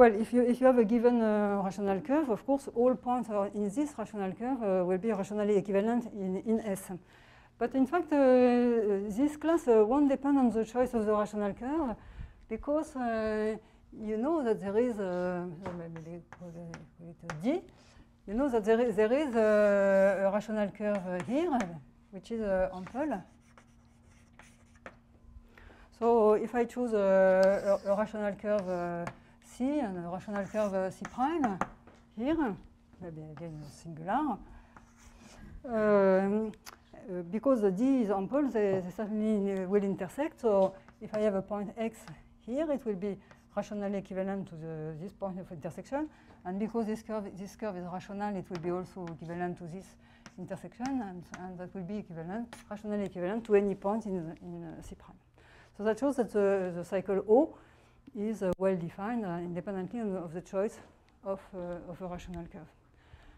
Well, if you, if you have a given uh, rational curve, of course, all points in this rational curve uh, will be rationally equivalent in, in S. But in fact, uh, this class uh, won't depend on the choice of the rational curve because uh, you know that there is, maybe D, you know that there is, there is a, rational curve here, which is ample. So if I choose a, a rational curve C and a rational curve C prime here, maybe again singular, um, uh, because the D is ample, they, certainly will intersect. So if I have a point X here, it will be rationally equivalent to the, this point of intersection. And because this curve, this curve is rational, it will be also equivalent to this intersection, and, and that will be equivalent, rationally equivalent to any point in, in uh, C prime. So that shows that the cycle O is well defined uh, independently of the choice of, uh, of a rational curve.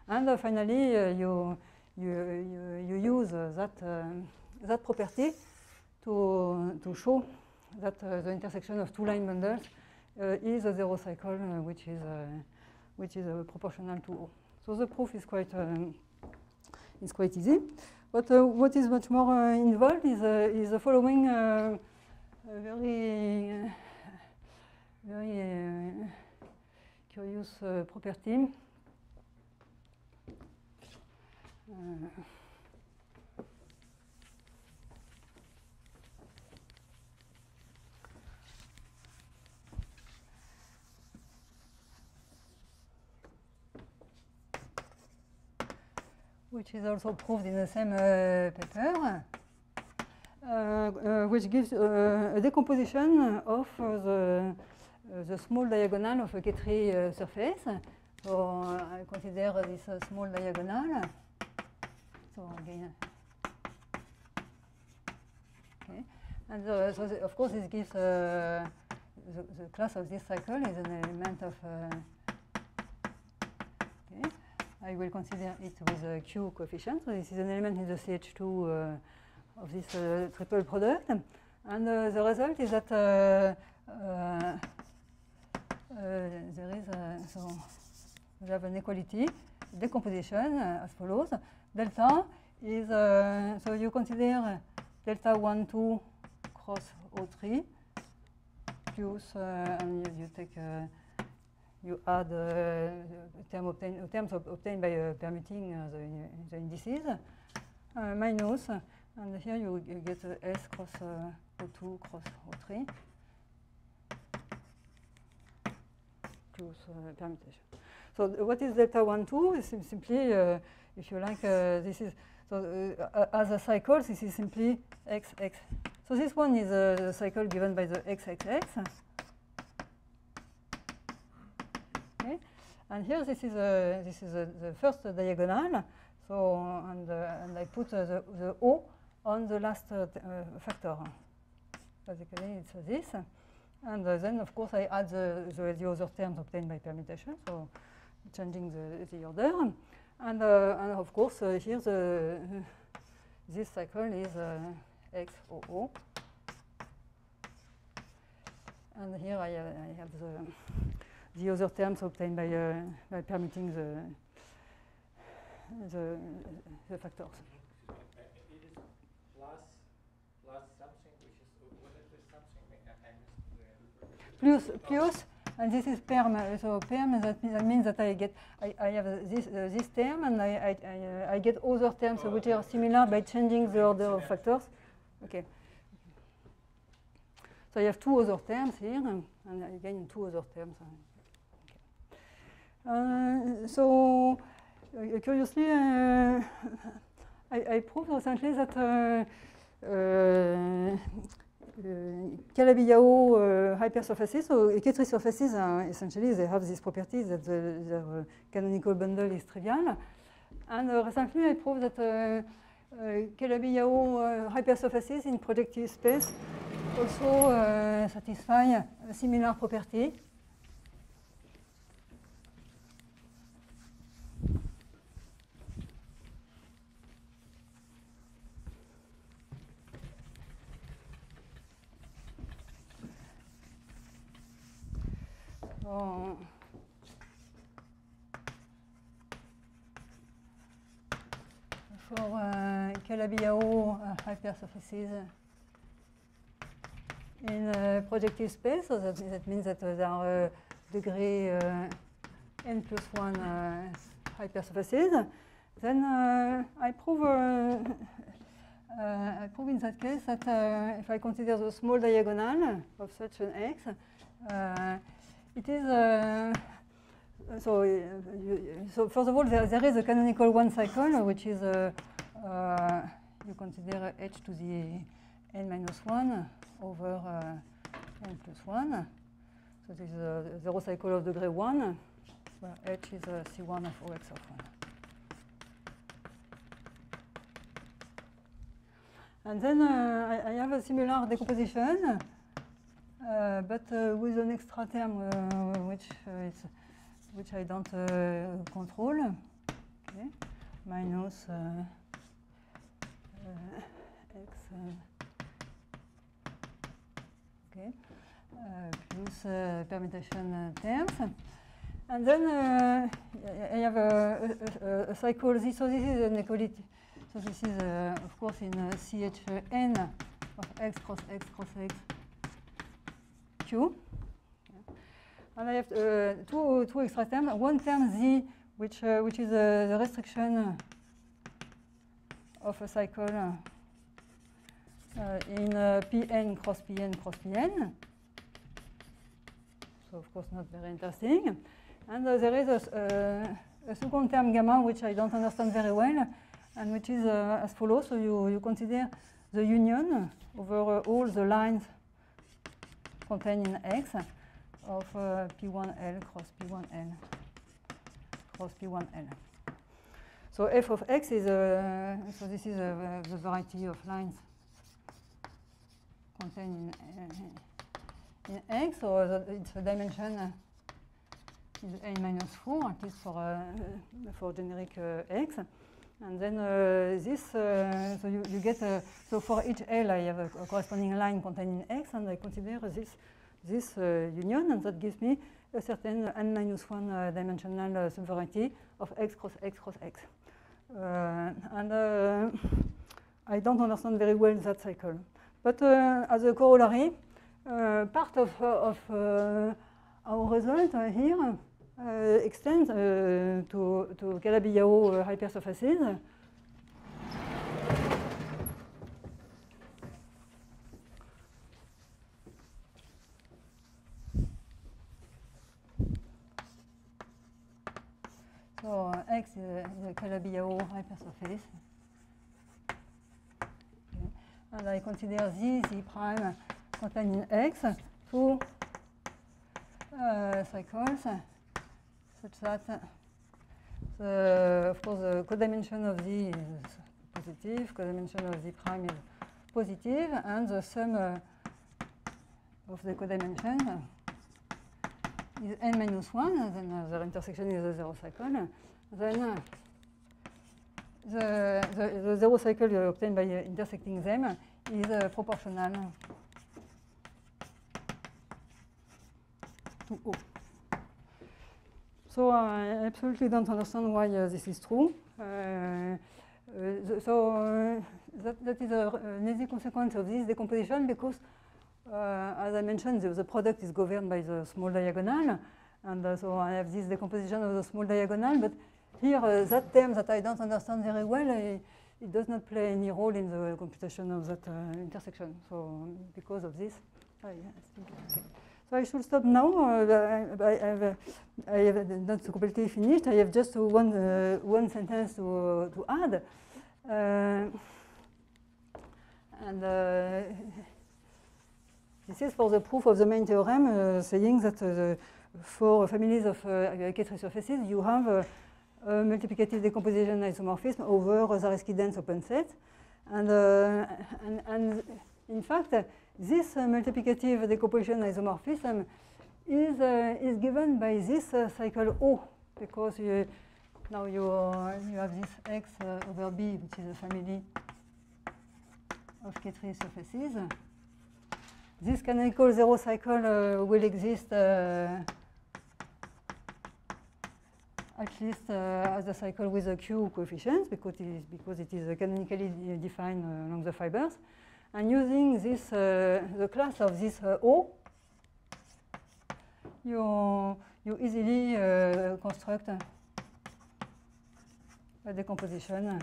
And uh, finally, you, you, you, you use that, um, that property to, to show that the intersection of two line bundles is a zero cycle, which is, which is proportional to O. So the proof is quite, um, is quite easy. But uh, what is much more uh, involved is, uh, is the following very, very uh, curious uh, property. Uh, which is also proved in the same uh, paper, uh, uh, which gives uh, a decomposition of uh, the, the small diagonal of a K3 uh, surface. So uh, I consider this uh, small diagonal. So again, okay, and uh, so of course this gives uh, the, the class of this cycle is an element of. Uh, okay, I will consider it with a Q coefficient. So this is an element in the CH2 uh, of this uh, triple product. And uh, the result is that uh, there is a, so we have an equality decomposition uh, as follows. Delta is, uh, so you consider delta 1, 2 cross O3 plus, uh, and you, take, uh, you add uh, term obtain, terms ob- obtained by uh, permuting the, the indices, minus, and here you, you get S cross uh, O2 cross O3 uh, permutation. So th- what is delta 1, 2 is sim- simply, uh, if you like, uh, this is, so uh, uh, as a cycle, this is simply x, x. So this one is a cycle given by the x, x, x. Okay, and here this is, uh, this is uh, the first diagonal. So, and, uh, and I put uh, the, the O on the last uh, uh, factor. Basically, it's uh, this. And uh, then, of course, I add the, the, the other terms obtained by permutation, so changing the, the order. And, uh, and of course, uh, here the, this cycle is uh, XOO. And here I, uh, I have the, the other terms obtained by, uh, by permitting the, the, the factors. Uh, It is plus, plus something, which is, what is this something, I I missed the. Plus, plus, and this is perm. So perm, that, that means that I get, I, I have this, uh, this term, and I, I, I, uh, I get other terms which are similar by changing the order of factors. Okay. So I have two other terms here, and again two other terms. uh, so, uh, curiously, uh, *laughs* I, I proved recently that uh, Calabi-Yau uh, hypersurfaces, so K3 surfaces, are essentially they have this property that the, their uh, canonical bundle is trivial. And uh, recently I proved that uh, Calabi-Yau hypersurfaces in projective space also satisfy a similar property. For uh, Calabi-Yau uh, hypersurfaces in uh, projective space, so that, means that there are uh, degree uh, n plus 1 uh, hypersurfaces, then uh, I prove I prove in that case that if I consider the small diagonal of such an x, it is uh, so. Uh, you, so first of all, there, there is a canonical one cycle, which is uh, uh, you consider h to the n minus one over n plus one. So this is a zero cycle of degree one, where h is uh, c1 of ox of one. And then uh, I, I have a similar decomposition, but uh, with an extra term uh, which uh, is which I don't uh, control. Okay, minus uh, uh, x. Uh, okay, uh, plus uh, permutation uh, terms. And then uh, I have a, a, a- a cycle. This, so this is an equality. So this is, uh, of course, in uh, CHN of x cross x cross x And I have uh, two, two extra terms. One term z, which, uh, which is uh, the restriction of a cycle uh, in uh, Pn cross Pn cross Pn. So, of course, not very interesting. And uh, there is a, a second term gamma, which I don't understand very well, and which is as follows. So you, you consider the union over all the lines in X of uh, P1L cross P1L cross P1L. So f of x is a, so this is a, the variety of lines contained in, uh, in X, so the, its dimension uh, is n minus 4, at least for, uh, for generic uh, X. And then uh, this, uh, so you, you get, uh, so for each L I have a, a corresponding line contained in X, and I consider this this uh, union, and that gives me a certain n minus 1 uh, dimensional uh, subvariety of x cross x cross x. And I don't understand very well that cycle. But as a corollary, part of, of our result here uh, extends uh, to, to Calabi-Yau uh, hypersurfaces. So X is is a Calabi-Yau hypersurface. And I consider Z, Z prime containing X two uh, cycles such that the, of course the codimension of Z is positive, codimension of Z prime is positive, and the sum of the codimension is n minus 1, and then the intersection is a zero cycle. Then the, the, the zero cycle you obtain by intersecting them is uh, proportional to O. So I absolutely don't understand why uh, this is true. Uh, uh, so uh, that, that is a, an easy consequence of this decomposition because, uh, as I mentioned, the, the product is governed by the small diagonal. And uh, so I have this decomposition of the small diagonal. But here, uh, that term that I don't understand very well, uh, it does not play any role in the computation of that uh, intersection. So because of this, I, I think okay. So I should stop now. Uh, I, have, uh, I have not completely finished. I have just one, uh, one sentence to, to add. Uh, and uh, this is for the proof of the main theorem, uh, saying that uh, the, for families of uh, K3 surfaces, you have uh, a multiplicative decomposition isomorphism over a Zariski dense open set. And, uh, and, and in fact, uh, this uh, multiplicative decomposition isomorphism is, uh, is given by this uh, cycle O, because you, now you, you have this X over B, which is a family of K3 surfaces. This canonical zero cycle will exist at least uh, as a cycle with a Q coefficient because it is, because it is canonically defined uh, along the fibers. And using this, uh, the class of this uh, O, you, you easily uh, construct a decomposition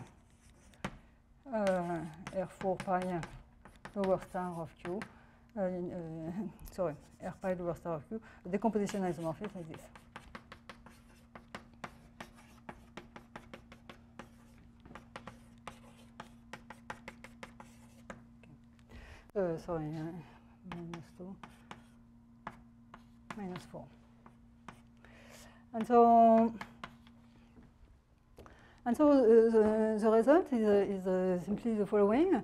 uh, R4 pi lower star of Q, *laughs* sorry, R pi lower star of Q, a decomposition isomorphism like this. Sorry, uh, minus 2, minus 4. And so, and so uh, the, the result is, uh, is uh, simply the following.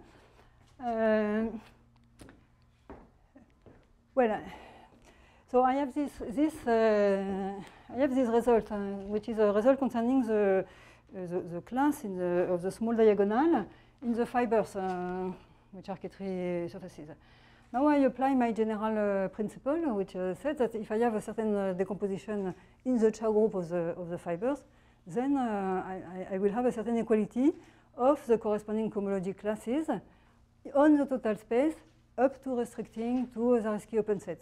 Uh, well, so I have this, this uh, I have this result, uh, which is a result concerning the, uh, the, the class in the, of the small diagonal in the fibers, which are K3 surfaces. Now I apply my general uh, principle, which uh, says that if I have a certain uh, decomposition in the Chow group of the, of the fibers, then uh, I, I- will have a certain equality of the corresponding cohomology classes on the total space up to restricting to a Zariski open set.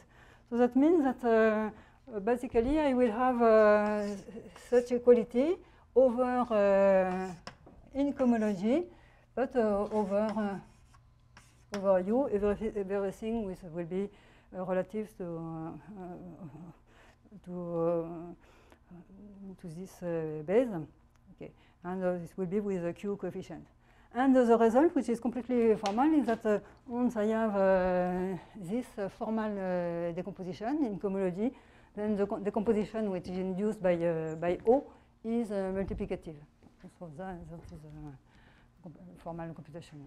So that means that uh, uh, basically I will have uh, such equality over uh, in cohomology, but uh, over uh, over U, every, everything with, will be uh, relative to uh, uh, to to this base. Okay, and this will be with a Q coefficient. And the result, which is completely formal, is that once I have this formal decomposition in cohomology, then the co- decomposition which is induced by, uh, by O is uh, multiplicative. So that, that is a formal computation.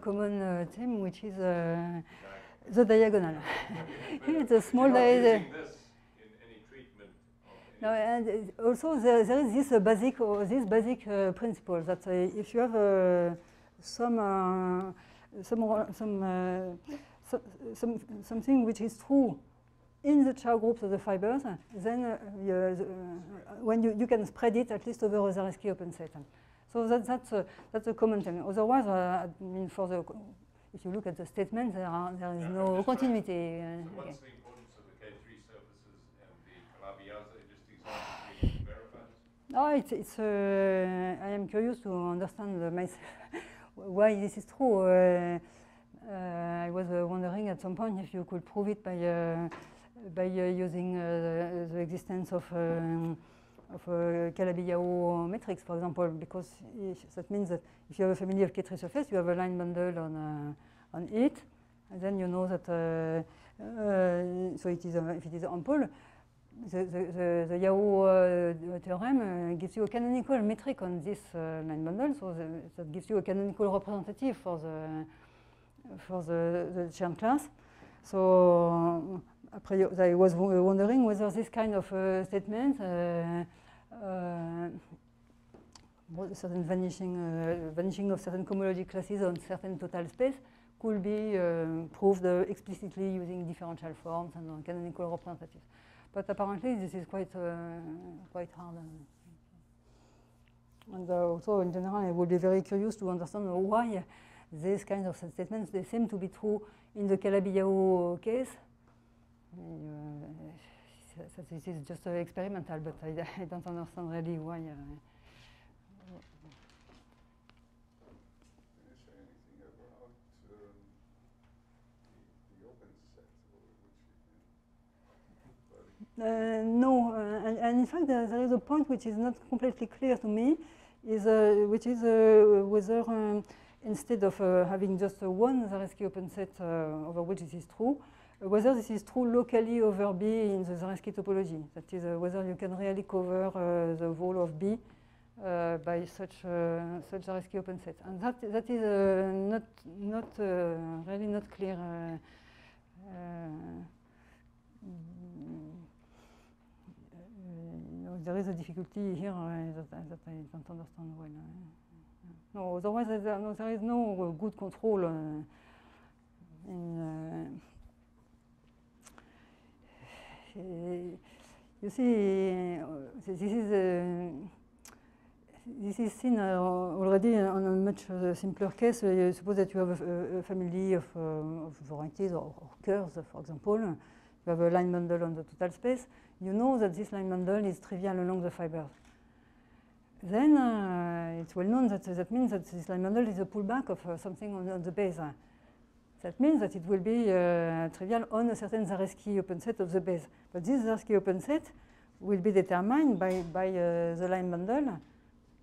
common uh, theme which is uh, Diagonal. the diagonal. But *laughs* *laughs* It's a small diagonal. using this in any treatment of No, and also there, there is this uh, basic or this basic uh, principle that uh, if you have uh, some uh, some ro- some, uh, so, some something which is true in the Chow groups of the fibers, then uh, you, uh, when you, you can spread it at least over a Zariski open set. So that, that's a, that's a common thing. Otherwise, uh, I mean, for the if you look at the statement, there, are, there is Yeah, no just continuity. Uh, So okay. the importance of the K three surfaces and the Calabi-Yau, just examples we verified? No, it's, it's, uh, I am curious to understand uh, myself *laughs* why this is true. Uh, uh, I was uh, wondering at some point if you could prove it by, uh, by uh, using uh, the, the existence of, um, of uh, Calabi-Yau metrics, for example, because that means that if you have a family of K3 surface, you have a line bundle on, uh, on it, and then you know that, uh, uh, so it is, uh, if it is ample, the, the, the, the Yao uh, theorem gives you a canonical metric on this line bundle, so the, that gives you a canonical representative for the for the, the Chern class. So a I was wo- wondering whether this kind of uh, statement, uh, certain vanishing uh, vanishing of certain cohomology classes on certain total space, could be uh, proved uh, explicitly using differential forms and uh, canonical representatives. But apparently this is quite, uh, quite hard. And uh, also in general, I would be very curious to understand why these kinds of statements, they seem to be true in the Calabi-Yau case. So this is just uh, experimental, but I, I don't understand really why. Uh, Uh, no, uh, and, and in fact, there, there is a point which is not completely clear to me, is uh, which is uh, whether um, instead of uh, having just uh, one Zariski open set over which this is true, whether this is true locally over B in the Zariski topology. That is, uh, whether you can really cover uh, the whole of B uh, by such uh, such Zariski open set, and that that is uh, not not uh, really not clear. Uh, mm, there is a difficulty here that, that I don't understand well. no, otherwise there, is no good control in. You see, uh, this is. Uh, this is seen uh, already on a much uh, simpler case. Uh, suppose that you have a, a- a family of, uh, of varieties or, or curves, for example. You have a line bundle on the total space. You know that this line bundle is trivial along the fibers. Then uh, it's well known that that means that this line bundle is a pullback of uh, something on the base. That means that it will be uh, trivial on a certain Zariski open set of the base. But this Zariski open set will be determined by, by uh, the line bundle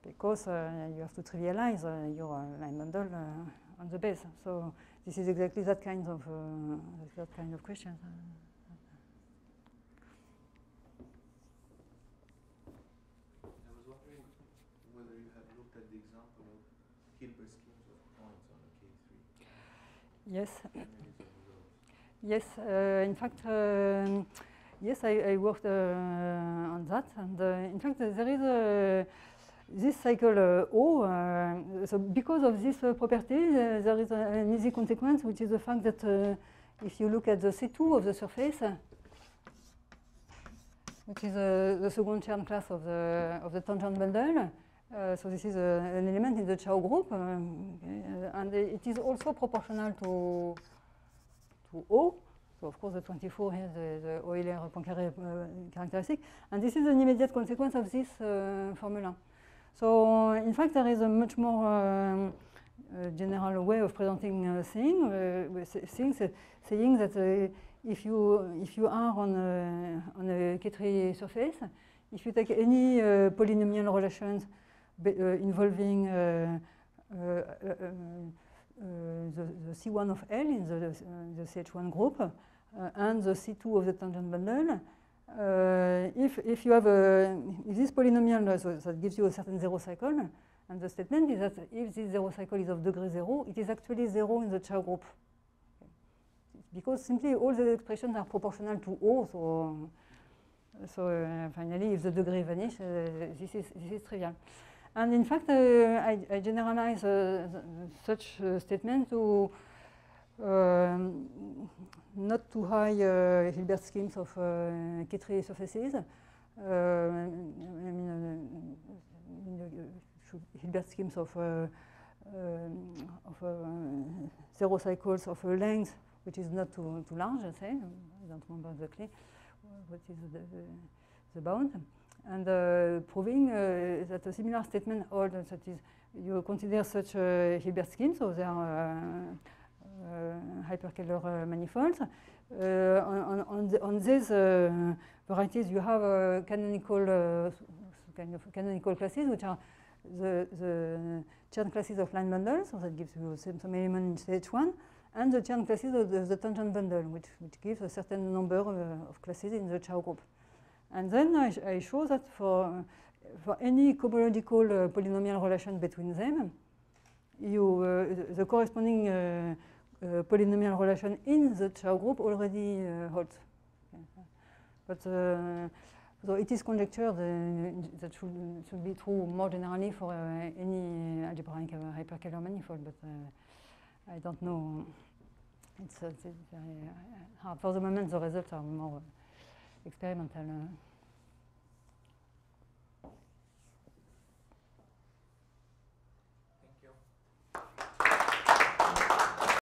because uh, you have to trivialize uh, your uh, line bundle uh, on the base. So this is exactly that kind of that kind of question. I was wondering whether you had looked at the example of Hilbert schemes of points on the K3. Yes, yes. Uh, in fact, um, yes, I, I worked uh, on that, and uh, in fact, there is a this cycle uh, O. Uh, so because of this uh, property, there is an easy consequence, which is the fact that if you look at the C2 of the surface, which is the second Chern class of the of the tangent bundle. Uh, so this is a, an element in the Chow group, um, uh, and it is also proportional to to O. So of course the 24 here, the, the Euler-Poincaré uh, characteristic, and this is an immediate consequence of this uh, formula. So in fact there is a much more um, uh, general way of presenting uh, thing, uh, things, uh, saying that uh, if you if you are on a, on a K3 surface, if you take any uh, polynomial relations uh, involving uh, uh, uh, uh, the, the C1 of L in the, the CH1 group and the C2 of the tangent bundle, if, if you have a, if this polynomial that gives you a certain zero cycle, and the statement is that if this zero cycle is of degree zero, it is actually zero in the Chow group. Because simply all the expressions are proportional to O, so, so uh, finally if the degree vanish, uh, this, is, this is trivial. And in fact, uh, I, I generalize uh, such uh, statement to um, not too high Hilbert schemes of uh, K3 surfaces. I mean, Hilbert schemes of, uh, um, of uh, zero cycles of a length which is not too, too large, I say. I don't remember exactly what is the, the, the bound. And uh, proving uh, that a similar statement holds, that is, you consider such uh, Hilbert schemes, so they are uh, uh, hyperkähler uh, manifolds. Uh, on, on, on, the, on these uh, varieties, you have uh, canonical uh, kind of canonical classes, which are the, the classes of line bundles, so that gives you some, some element in stage one, and the Chern classes of the, the tangent bundle, which, which gives a certain number uh, of classes in the Chow group. And then I, I show that for, for any cohomological uh, polynomial relation between them, you, uh, the- corresponding uh, uh, polynomial relation in the Chow group already uh, holds. Okay. But so it is conjecture the, that should, should be true more generally for any algebraic hyperkähler manifold, but I don't know. It's, it's very hard. For the moment, the results are more experimental. uh.